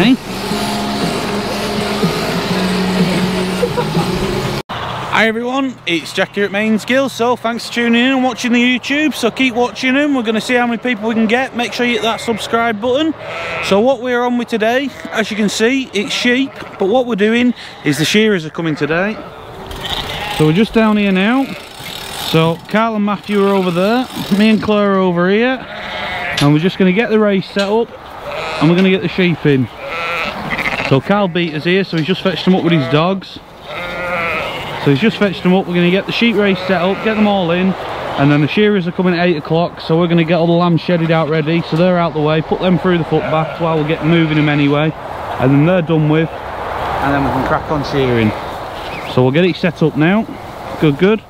Eh? Hi everyone, it's Jack here at Mainsgill. So thanks for tuning in and watching the YouTube. So keep watching them. We're going to see how many people we can get. Make sure you hit that subscribe button. So what we're on with today, as you can see, it's sheep. But what we're doing is the shearers are coming today. So we're just down here now. So Carl and Matthew are over there. Me and Claire are over here. And we're just going to get the race set up. And we're going to get the sheep in. So Carl us here, so he's just fetched them up with his dogs. So he's just fetched them up. We're going to get the sheep race set up, get them all in. And then the shearers are coming at 8 o'clock, so we're going to get all the lambs shedded out ready. So they're out the way, put them through the footbath while we get moving them anyway. And then they're done with. And then we can crack on shearing. So we'll get it set up now. Good, good.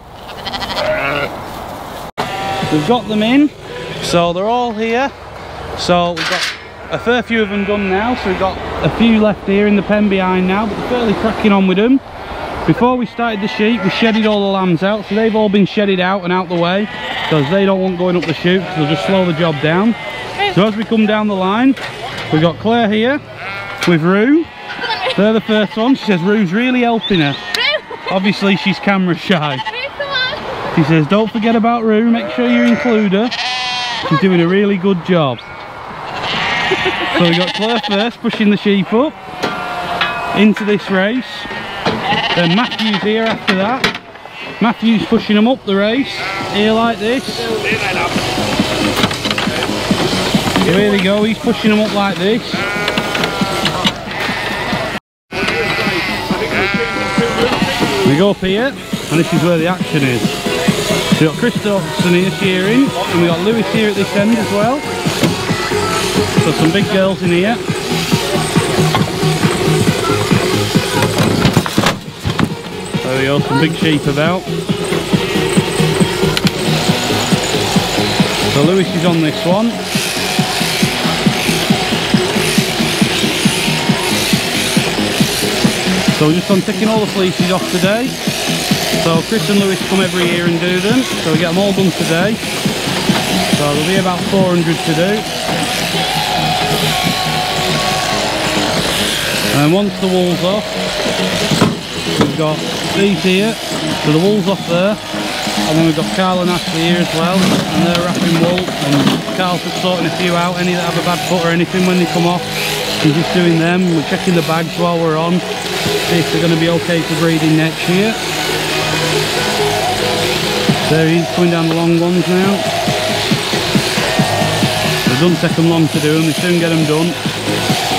We've got them in. So they're all here. So we've got a fair few of them done now. So we've got a few left here in the pen behind now. But we're fairly cracking on with them. Before we started the sheep, we shedded all the lambs out, so they've all been shedded out and out the way, because they don't want going up the chute, because they'll just slow the job down. So as we come down the line, we've got Claire here with Rue. They're the first one. She says Rue's really helping her. Obviously she's camera shy. She says don't forget about Rue, make sure you include her. She's doing a really good job. So we got Claire first, pushing the sheep up into this race. Then Matthew's here after that. Matthew's pushing them up the race, here like this. Here they go, he's pushing them up like this. We go up here, and this is where the action is. we've got Christopherson here cheering, and we've got Lewis here at this end as well. So some big girls in here. There we go, some big sheep about. So Lewis is on this one. So just on ticking all the fleeces off today. So Chris and Lewis come every year and do them. So we get them all done today. There'll be about 400 to do. And once the wool's off, we've got these here, so the wool's off there, and then we've got Carl and Ashley here as well, and they're wrapping wool, and Carl's just sorting a few out, any that have a bad foot or anything when they come off, he's just doing them, we're checking the bags while we're on, see if they're going to be okay for breeding next year. There he's coming down the long ones now. Don't take them long to do them, they soon get them done.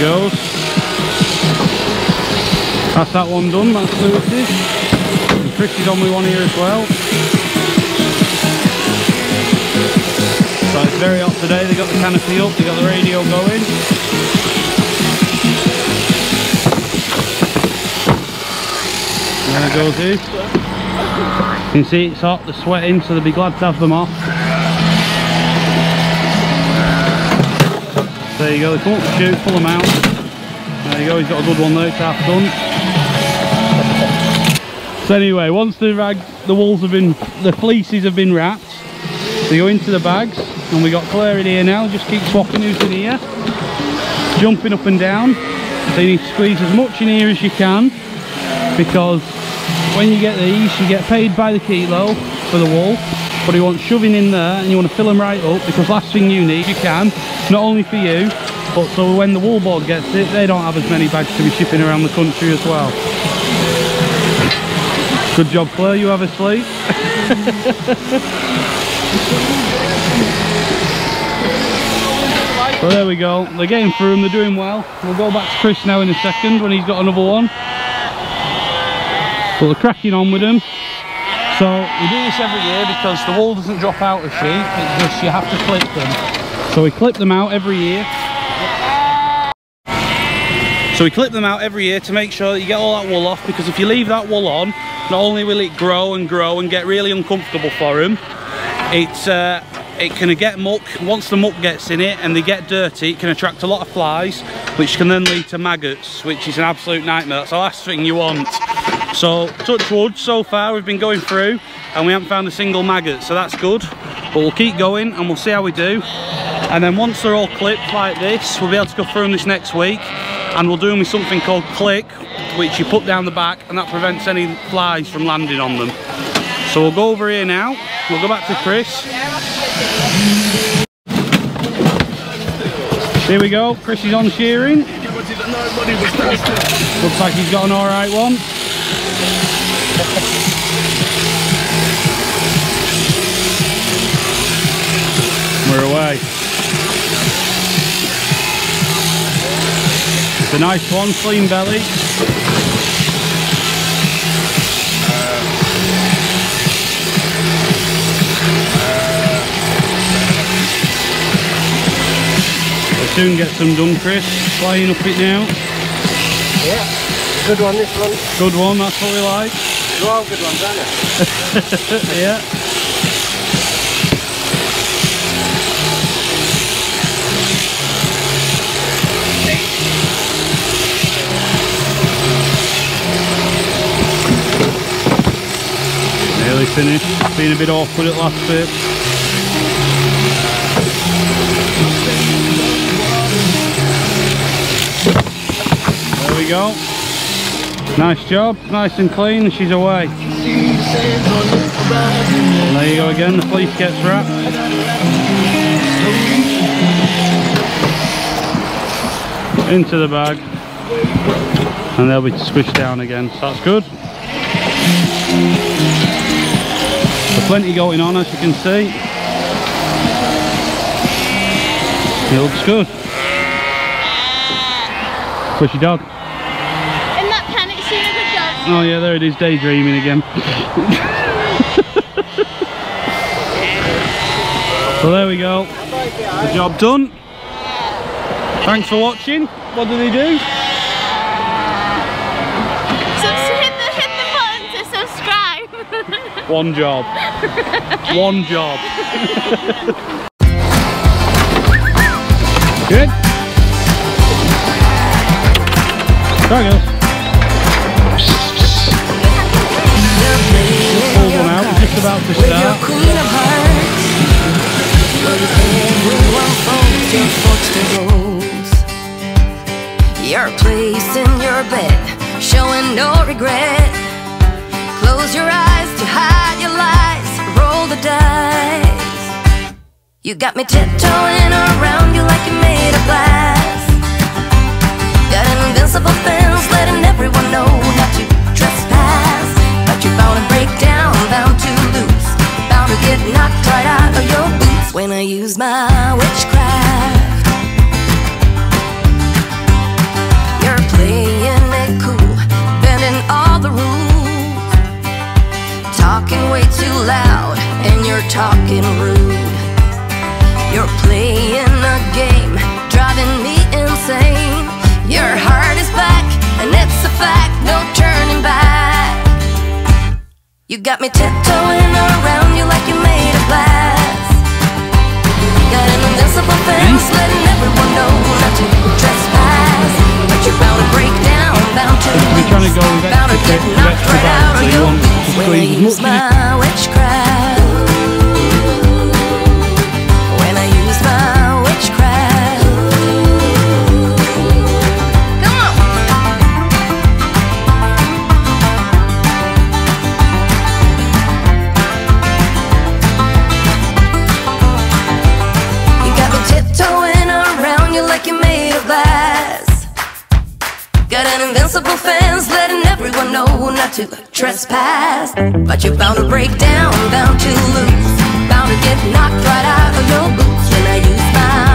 Goes. That's that one done, that's Lewis's. And Chris is on with one here as well. So it's very hot today, they got the canopy up, they got the radio going. There goes his. You can see it's hot, they're sweating, so they'll be glad to have them off. There you go, they come up the chute, pull them out. There you go, he's got a good one there, half done. So anyway, once the rags, the walls have been, the fleeces have been wrapped, they go into the bags, and we got Claire in here now, just keep swapping who's in here. Jumping up and down, so you need to squeeze as much in here as you can, because when you get these, you get paid by the kilo for the wool, but you want shoving in there, and you want to fill them right up, because last thing you need, you can, not only for you, but so when the wool board gets it, they don't have as many bags to be shipping around the country as well. Good job, Claire, you have a sleep. so there we go, they're getting through them, they're doing well. We'll go back to Chris now in a second when he's got another one. But they're cracking on with them. So we do this every year because the wool doesn't drop out of sheep, it's just you have to clip them. So we clip them out every year. So we clip them out every year to make sure that you get all that wool off because if you leave that wool on, not only will it grow and grow and get really uncomfortable for them, it's uh, it can get muck. Once the muck gets in it and they get dirty it can attract a lot of flies which can then lead to maggots which is an absolute nightmare. That's the last thing you want. So touch wood. So far we've been going through and we haven't found a single maggot so that's good. But we'll keep going and we'll see how we do. And then once they're all clipped like this we'll be able to go through them this next week and we'll do them with something called Clik which you put down the back and that prevents any flies from landing on them. So we'll go over here now. We'll go back to Chris. Here we go. Chris is on shearing. Looks like he's got an alright one. We're away. A nice one, clean belly. Uh, uh, we'll soon get some done, Chris. Flying up it now. Yeah, good one this one. Good one, that's what we like. They're all good ones, aren't they? yeah. Finished. Been a bit awkward at last bit. There we go. Nice job, nice and clean, she's away. And there you go again, the fleece gets wrapped. Into the bag. And they'll be squished down again, so that's good. Plenty going on as you can see. It looks good. Where's your dog? In that panic scene of the dog. Oh yeah, there it is, daydreaming again. so there we go. The job done. Thanks for watching. What did he do? One job. One job. Good? Sorry girls. Pull one out, we're just about to start. queen of hearts. Everyone folds your folks to goals. Your place in your bed, showing no regret. Close your eyes to hide your lies. Roll the dice. You got me tiptoeing around you like you're made of glass. Got an invincible fence, letting everyone know not to trespass. But you're bound to break down, bound to lose, bound to get knocked right out of your boots when I use my witchcraft. You're talking rude. You're playing a game, driving me insane. Your heart is back, and it's a fact, no turning back. You got me tiptoeing around you like you're made of glass. Got an invincible fence, letting everyone know not to trespass. But you're bound to break down, bound to We're trying to go with lose, bound to get knocked right out of you your want to an invincible fence, letting everyone know not to trespass. But you're bound to break down, bound to lose, bound to get knocked right out of your boots when I use my